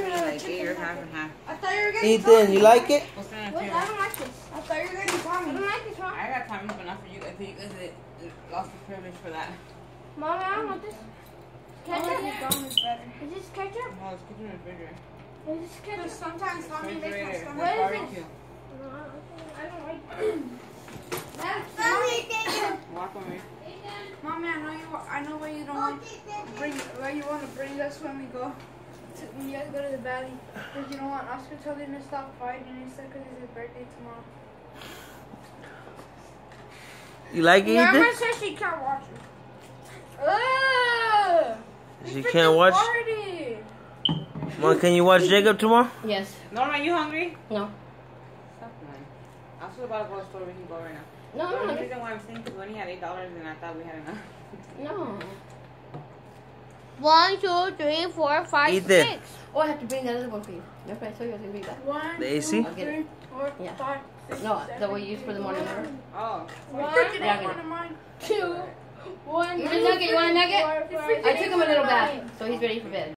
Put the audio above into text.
half and half. I thought you were getting Ethan, you like it? What's gonna What? I don't like this. I thought you were getting I Tommy. I don't like this one. I got time, but not for you guys. You guys it, it lost the privilege for that. Mom, I don't want this. I like Ketchup? McDonald's better. Is this ketchup? Oh, let's get in. Is this Because ketchup? sometimes Tommy makes my Refrigerator. stomach. What is Barbecue. No, I don't like it. Walk on me. Mommy, I know you. I know why you don't want bring. Why you want to bring us when we go. To, when you guys go to the valley, because you don't want Oscar told him to stop fighting and stuff because it's his birthday tomorrow. You like it, Grandma Ethan? says she can't watch it. Ugh! She can't watch. Farted. Mom, can you watch Jacob tomorrow? Yes. Norma, are you hungry? No. Stop lying. I was about to go to the store. We can go right now. No, The no, only no. reason why I'm saying because we only had eight dollars and I thought we had enough. No. One, two, three, four, five, Ethan. six. Oh, I have to bring that other one for you. Remember I told you I was going to bring that? One, The AC? two, I'll get it. three, four, Yeah. five, six, No, seven, the one you use for the morning, remember? Oh. One, One, Yeah, I'll get of mine. You want a nugget? You want a nugget? I took him a little bath, so he's ready for bed.